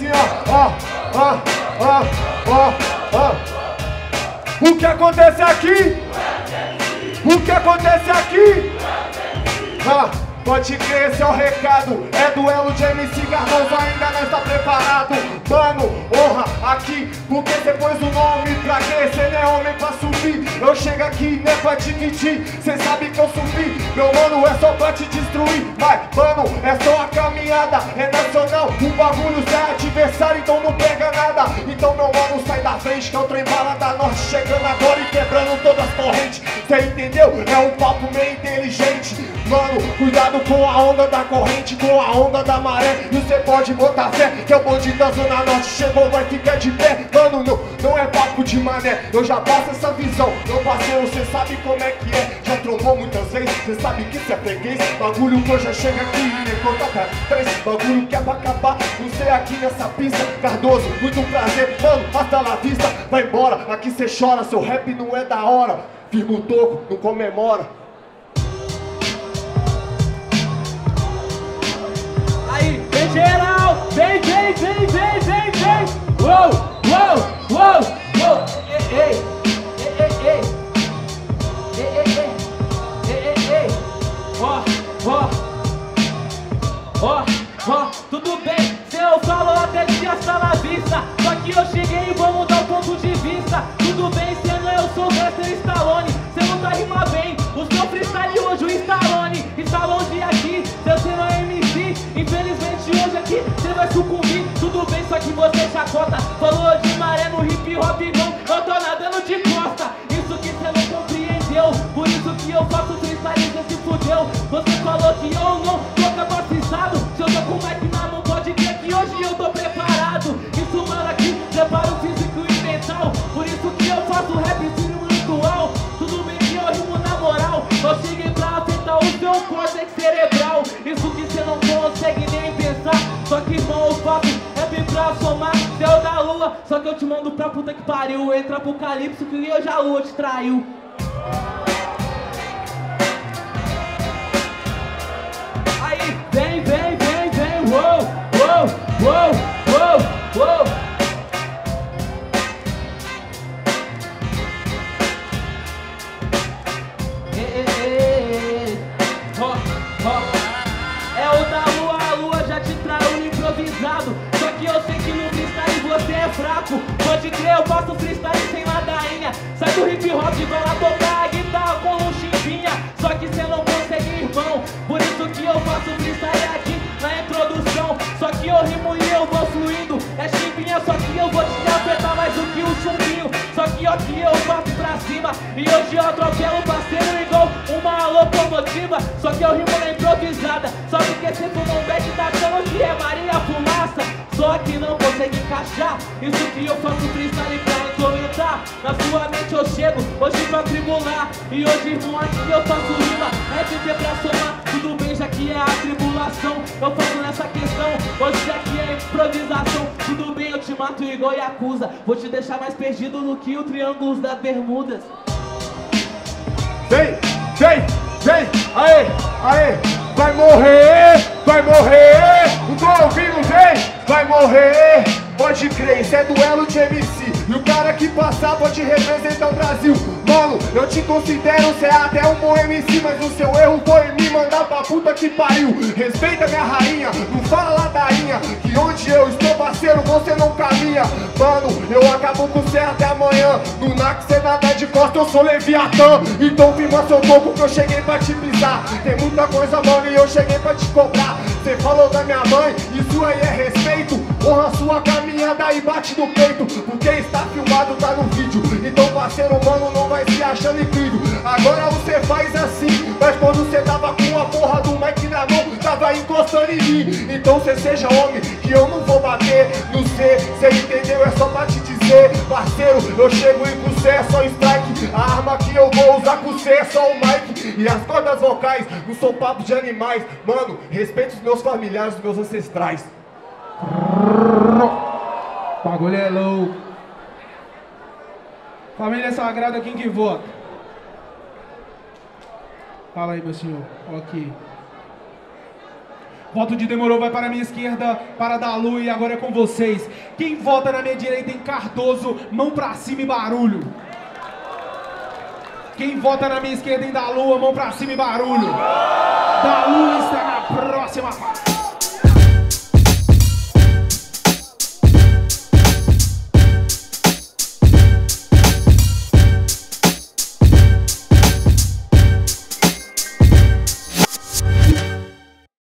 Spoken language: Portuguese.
assim, ó, ó, ó, ó, ó, ó. O que acontece aqui? O que acontece aqui? Ah, pode crer, esse é o recado. É duelo de MC Gardoso, ainda não está preparado. Mano, honra aqui, porque pôs o nome pra quê? Cê não é homem pra subir. Eu chego aqui, não é pra dividir. Cê sabe que eu subi, meu mano, é só pra te destruir. Mas, mano, é só a caminhada, é nacional. O bagulho cê da frente, que é o trem bala da norte. Chegando agora e quebrando todas as correntes. Cê entendeu? É um papo meio inteligente. Mano, cuidado com a onda da corrente, com a onda da maré. E você pode botar fé, que é o bonde da Zona Norte. Chegou, vai ficar de pé. Mano, não, não é papo de mané. Eu já passo essa visão. Meu parceiro, cê sabe como é que é. Cê sabe que cê é freguês. Bagulho que eu já chego aqui e nem conta até três. Bagulho que é pra acabar. Não sei aqui nessa pista. Cardoso, muito prazer. Mano, hasta la vista. Vai embora, aqui cê chora. Seu rap não é da hora. Firma o toco, não comemora. Que eu cheguei e vou mudar o ponto de vista. Tudo bem, se não eu sou Lester Stallone, cê não tá rima bem. O seu freestyle hoje, o Stallone, está longe aqui, seu você não é MC. Infelizmente hoje aqui você vai sucumbir. Tudo bem, só que você chacota. Falou de maré no hip hop, não, eu tô nadando só que eu te mando pra puta que pariu. Entra apocalipse que hoje a lua te traiu. Aí, vem, vem, vem, vem, uou, uou, uou, uou, uou. É o da lua, a lua já te traiu improvisado. Pode crer, eu faço freestyle sem ladainha. Sai do hip hop, vai lá tocar a guitarra com um chimbinha. Só que cê não consegue, irmão. Por isso que eu faço freestyle aqui na introdução. Só que eu rimo e eu vou fluindo. É chimbinha, só que eu vou te afetar mais do que o chumbinho. Só que aqui eu faço pra cima. E hoje eu atropelo parceiro igual uma locomotiva. Só que eu rimo na improvisada. Só porque cê fuma um bad tá achando que é Maria Fumaça. Só que não Isso que eu faço freestyle pra instrumentar. Na sua mente eu chego, hoje pra tribular. E hoje, irmão, aqui eu faço rima. É viver pra somar. Tudo bem, já que é a tribulação. Eu faço nessa questão. Hoje aqui é improvisação. Tudo bem, eu te mato igual Yakuza. Vou te deixar mais perdido do que o Triângulo das Bermudas. Vem, vem, vem, aê, aê, vai morrer, vai morrer, o tô ouvindo, vem, vai morrer, pode crer, isso é duelo de MC, e o cara que passar pode representar o Brasil, mano, eu te considero, cê é até um bom MC, mas o seu erro foi me mandar pra puta que pariu, respeita minha rainha, não fala eu acabo com você até amanhã, no NAC cê nada de costa, eu sou Leviatã, então firma seu toco que eu cheguei pra te pisar, tem muita coisa, mano, e eu cheguei pra te cobrar, cê falou da minha mãe, isso aí é respeito, honra sua caminhada e bate no peito, porque está filmado, tá no vídeo, então parceiro, mano, não vai se achando incrível, agora você faz assim, mas quando cê tava com a porra do mic na mão, tava encostando em mim, então cê seja homem, que eu não vou bater no parceiro, eu chego e com cê é só strike, a arma que eu vou usar com cê é só o mic, e as cordas vocais, não sou papo de animais, mano, respeita os meus familiares, os meus ancestrais. Bagulho é louco. Família sagrada, quem que vota? Fala aí, meu senhor. Ok. Voto de demorou vai para a minha esquerda, para Dalu e agora é com vocês. Quem vota na minha direita em Cardoso, mão pra cima e barulho. Quem vota na minha esquerda em Dalu, mão pra cima e barulho. Dalu está na próxima fase.